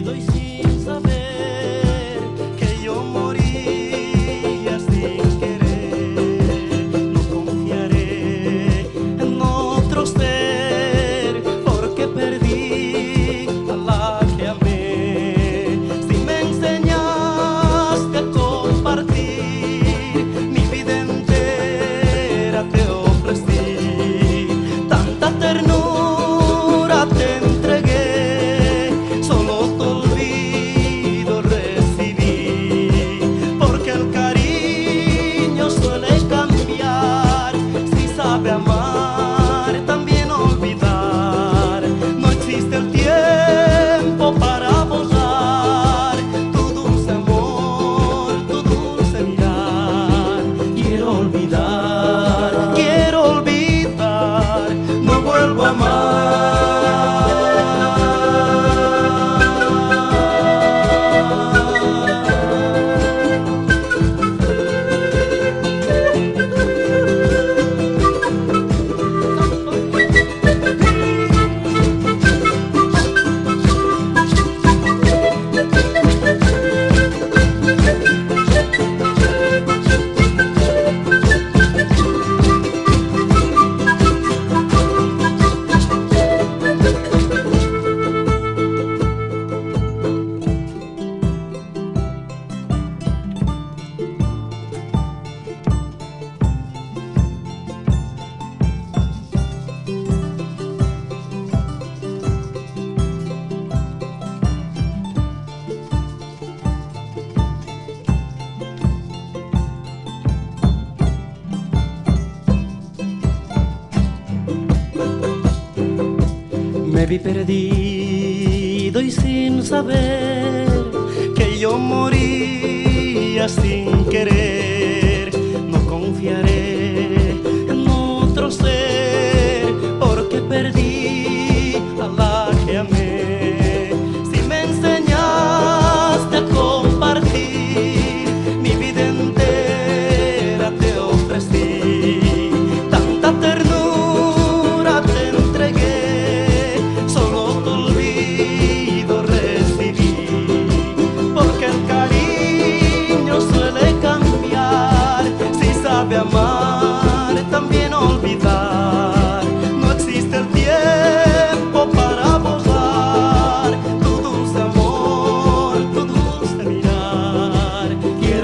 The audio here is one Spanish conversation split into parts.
e me vi perdido y sin saber que yo moría sin querer.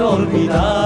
olvidar.